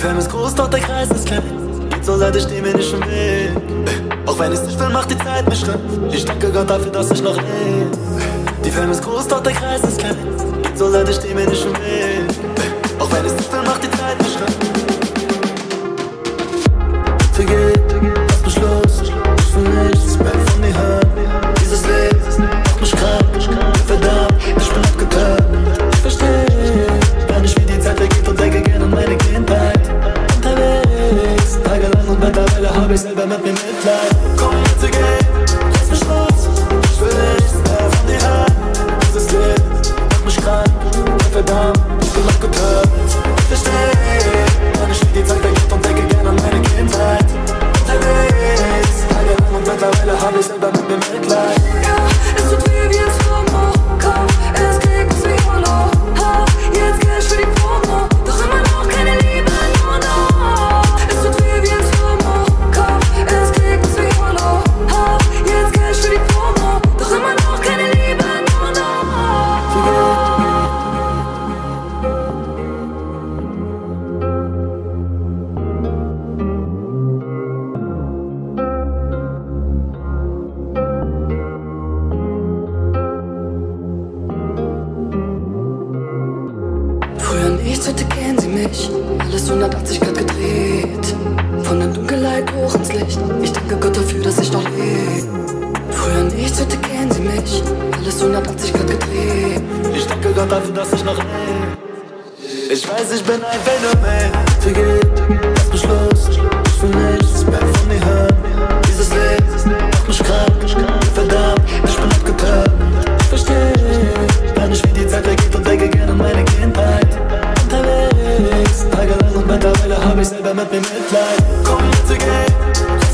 Fam ist groß, doch der Kreis ist klein. Geht so leid, ich steh mir nicht im Weg. Auch wenn ich's nicht will, macht die Zeit mich reif. Ich danke Gott dafür, dass ich noch lebe. Die Fam ist groß, doch der Kreis ist klein. Geht so leid, ich steh mir nicht im Weg. Mittlerweile hab ich selber mit mir Mitleid. Komm jetzt, geh, lass mich los. Ich will nichts mehr von dir hören. Dieses Leben macht mich krank. Verdammt, ich bin abgetönt. Ich versteh, Heute kennen sie mich. Alles 180 Grad gedreht. Von der Dunkelheit hoch ins Licht. Ich danke Gott dafür, dass ich noch lebe. Früher nichts, heute kennen sie mich. Alles 180 Grad gedreht. Ich danke Gott dafür, dass ich noch lebe. Ich weiß, ich bin ein Phänomen. Vergeht, lass mich los. Ich will nichts let me midnight. Come together.